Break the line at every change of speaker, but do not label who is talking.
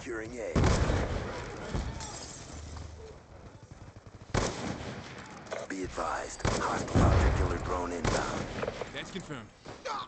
Securing A. Be advised, hostile object killer drone inbound.
That's confirmed. Ah!